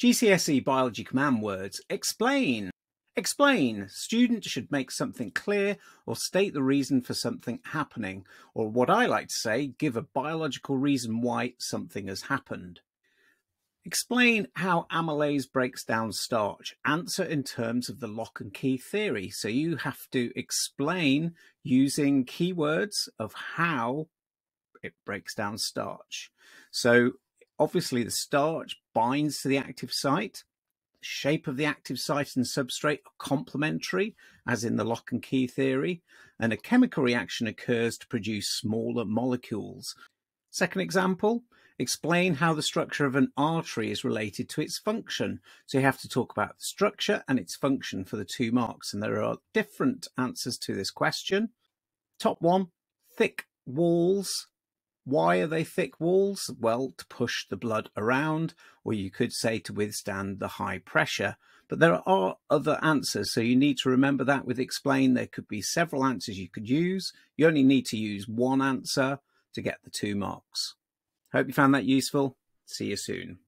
GCSE Biology Command Words Explain. Explain. Students should make something clear or state the reason for something happening, or what I like to say, give a biological reason why something has happened. Explain how amylase breaks down starch. Answer in terms of the lock and key theory. So you have to explain using keywords of how it breaks down starch. So obviously the starch binds to the active site. The shape of the active site and substrate are complementary, as in the lock and key theory, and a chemical reaction occurs to produce smaller molecules. Second example, explain how the structure of an artery is related to its function. So you have to talk about the structure and its function for the two marks. And there are different answers to this question. Top one, thick walls. Why are they thick walls? Well, to push the blood around, or you could say to withstand the high pressure. But there are other answers, so you need to remember that with explain. There could be several answers you could use. You only need to use one answer to get the two marks. Hope you found that useful. See you soon.